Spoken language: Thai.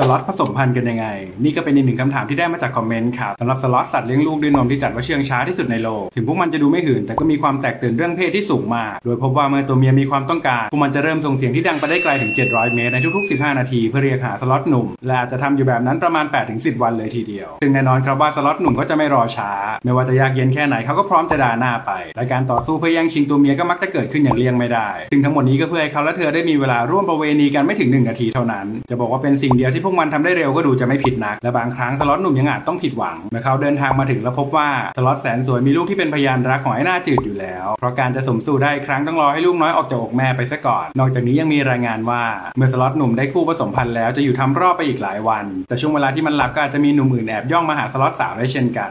สลอธผสมพันธุ์กันยังไง นี่ก็เป็นอีกหนึ่งคำถามที่ได้มาจากคอมเมนต์ครับสำหรับสลอธสัตว์เลี้ยงลูกด้วยนมที่จัดว่าเชื่องช้าที่สุดในโลก ถึงพวกมันจะดูไม่หื่นแต่ก็มีความแตกตื่นเรื่องเพศที่สูงมาก โดยพบว่าเมื่อตัวเมียมีความต้องการ พวกมันจะเริ่มส่งเสียงที่ดังไปได้ไกลถึง 700 เมตรในทุกๆ 15 นาที เพื่อเรียกหาสลอธหนุ่ม และอาจจะทำอยู่แบบนั้นประมาณ 8-10 วันเลยทีเดียว ซึ่งแน่นอนครับว่าสลอธหนุ่มก็จะไม่รอช้า ไม่ว่าจะยากเย็นแค่ไหนเขาก็พร้อมจะดาหน้าไป และการต่อสู้เพื่อแย่งชิงตัวเมียก็มักจะเกิดขึ้นอย่างเลี่ยงไม่ได้ ซึ่งทั้งหมดนี้ก็เพื่อให้เขาและเธอได้มีเวลาร่วมประเวณีกันไม่ถึง1นาทีเท่านั้นจะบอกว่าเป็นสิ่งเดียวที่พวกมันทำได้เร็วก็ดูจะไม่ผิดนัก และบางครั้งสลอธหนุ่มยังอาจต้องผิดหวังเมื่อเขาเดินทางมาถึงแล้วพบว่าสล็อตแสนสวยมีลูกที่เป็นพยานรักของไอ้หน้าจืดอยู่แล้ว เพราะการจะสมสู่ได้ครั้งต้องรอให้ลูกน้อยออกจากอกแม่ไปซะก่อน นอกจากนี้ยังมีรายงานว่าเมื่อสล็อตหนุ่มได้คู่ผสมพันธุ์แล้วจะอยู่ทำรอบไปอีกหลายวัน แต่ช่วงเวลาที่มันหลับก็อาจจะมีหนุ่มอื่นแอบย่องมาหาสล็อตสาวได้เช่นกัน